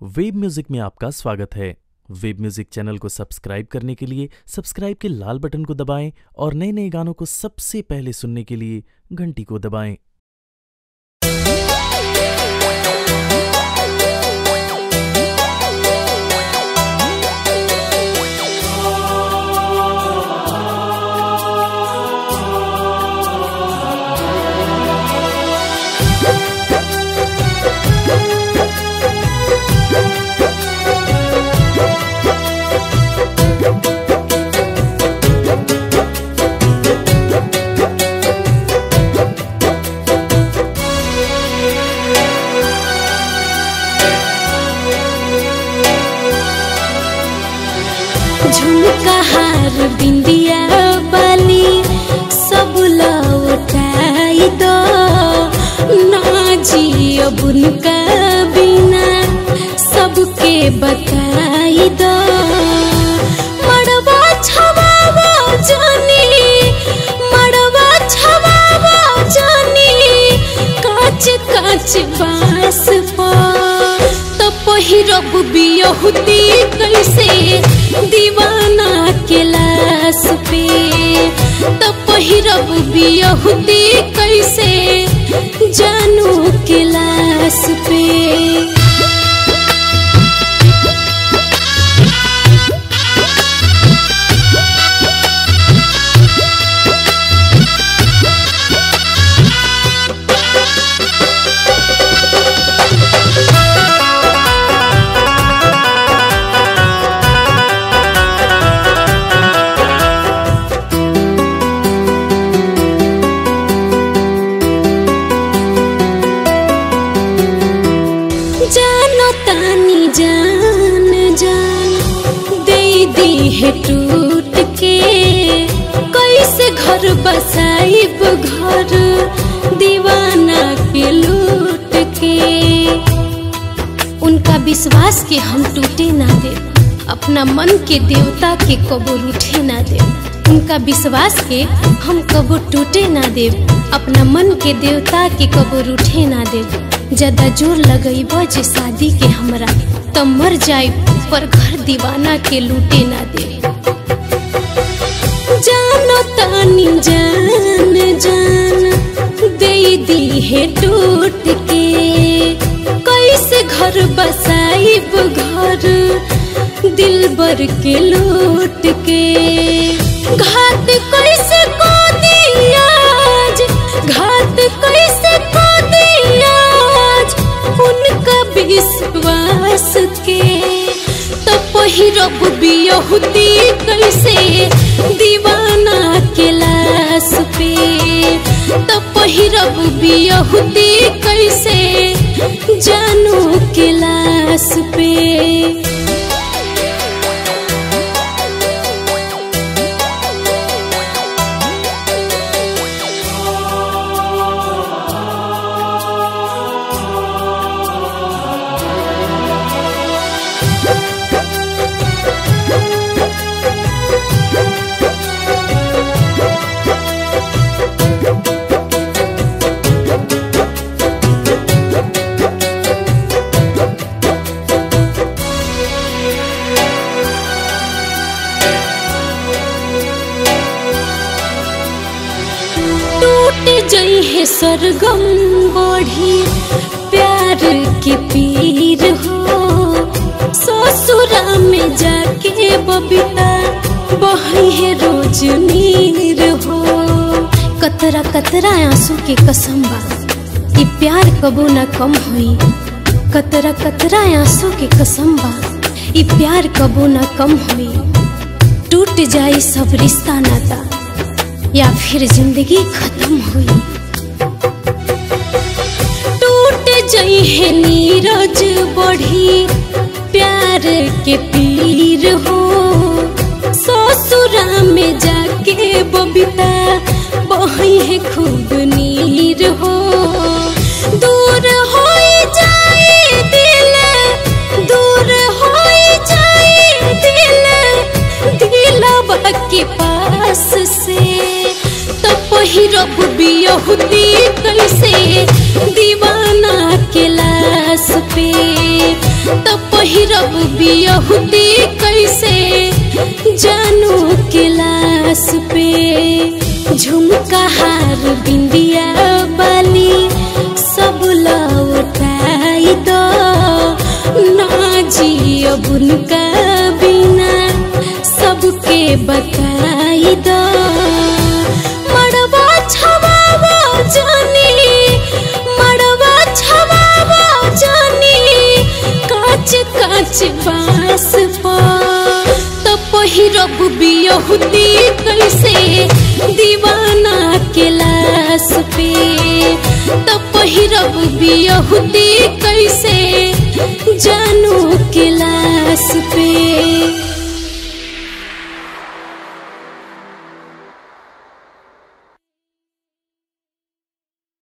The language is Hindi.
वेब म्यूज़िक में आपका स्वागत है। वेब म्यूज़िक चैनल को सब्सक्राइब करने के लिए सब्सक्राइब के लाल बटन को दबाएँ और नए नए गानों को सबसे पहले सुनने के लिए घंटी को दबाएँ। झुमका हार बिंदिया बाली सब लौटाई दो। ना जियब उनका बिना सबके बताई दो। मड़वा छवावा जानी मड़वा छवावा जानी काच काच बांस पर तो पहिरब बियहुती कैसे बियहुती कैसे? जानू के है टूट के। कैसे घर बसाइब घर, दीवाना के लूट के। उनका विश्वास के हम टूटे ना दे, अपना मन के देवता के कबो रूठे ना दे। उनका विश्वास के हम कबो टूटे ना दे, अपना मन के देवता के कबो रूठे ना दे। ज़्यादा ज़ोर लगईब जे शादी के हमरा तो मर जाए पर घर दीवाना के लूटे ना दे। जानो तानी जान जान दे दी है टूट के। कैसे घर बसाइब घर, दिल बर के लूट के। घात कैसे को दियाज पहिरब बियहुती कैसे दीवाना के पे। तो पहिरब बियहुती कैसे जानू के लाश पे। जई है सरगम बढ़ी, प्यार के पीर हो। ससुरा में जाके बबीता, बही है रोज नीर हो। कतरा कतरा आँसू के कसम बा प्यार कबो ना कम होई। कतरा कतरा आँसू के कसम बा प्यार कबो ना कम होई। टूट जाई सब रिश्ता नाता या फिर ज़िंदगी खत्म हुई? टूट जई है नीरज बढ़ी, प्यार के पीर हो। ससुरा में जाके बबीता बही है खूब बियहुती कैसे दीवाना के पे। तो पहिरब बियहुती कैसे जानू के पे। झुमका हार बिंदिया बाली, सब लौटाई दो। ना जियब उनका बिना, सबके बताई दो। पहिरब यहूदी कैसे दीवाना के लाश पे। तो पहिरब यहूदी कैसे